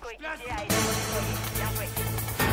贵，便宜，贵，相对。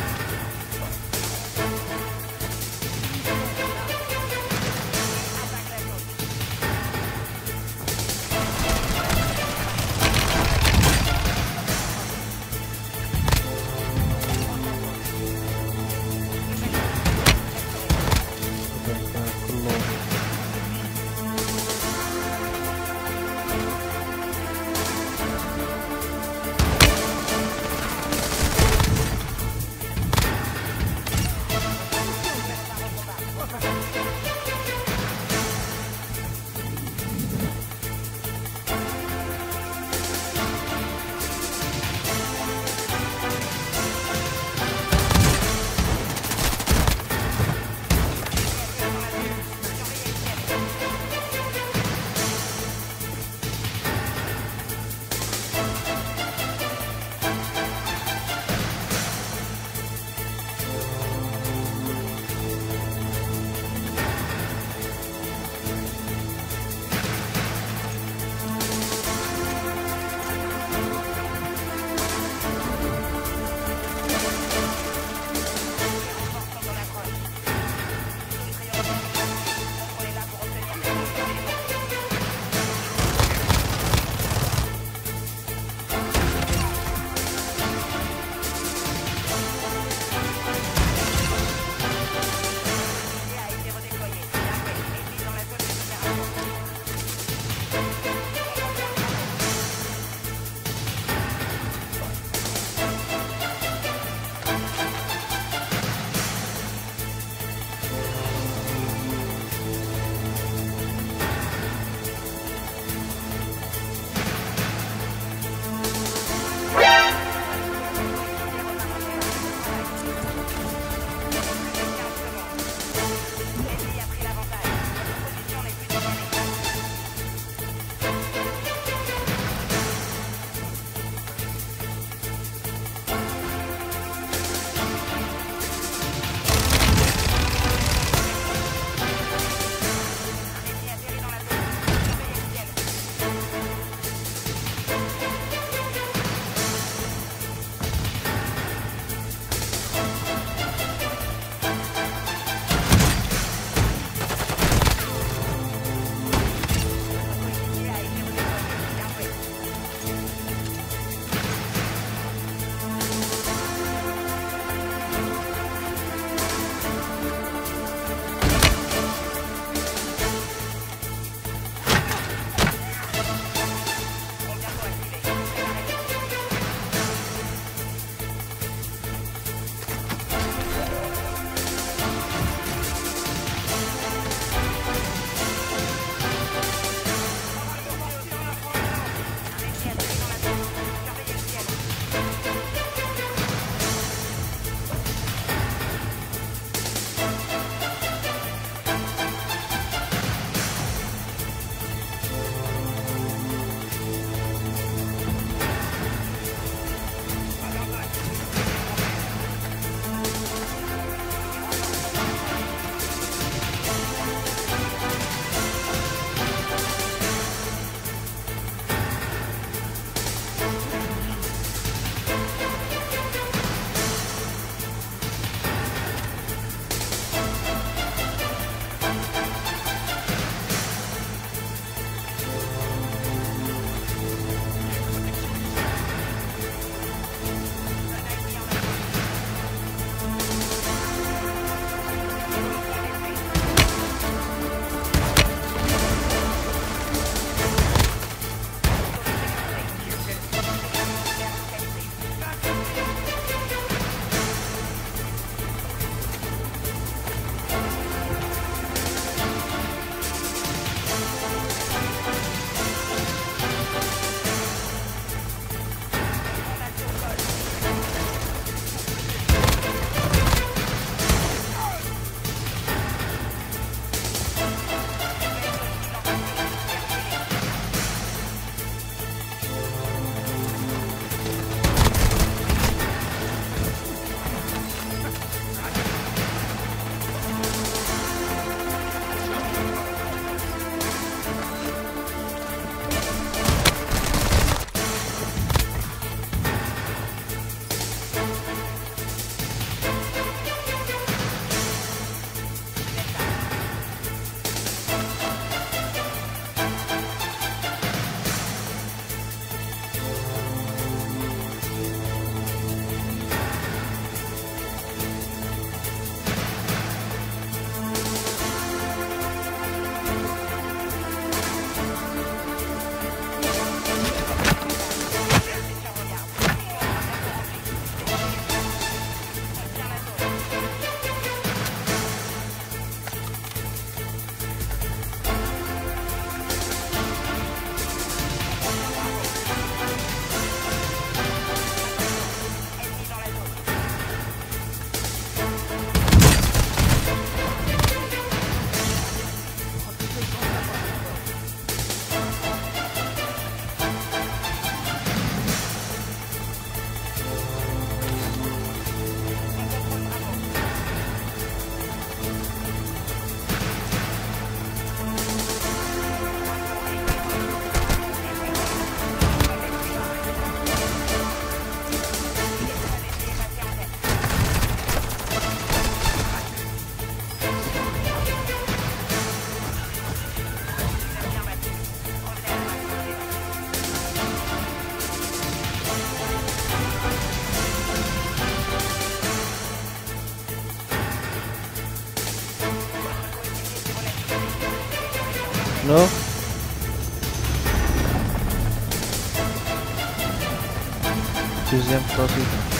Por exemplo, aqui.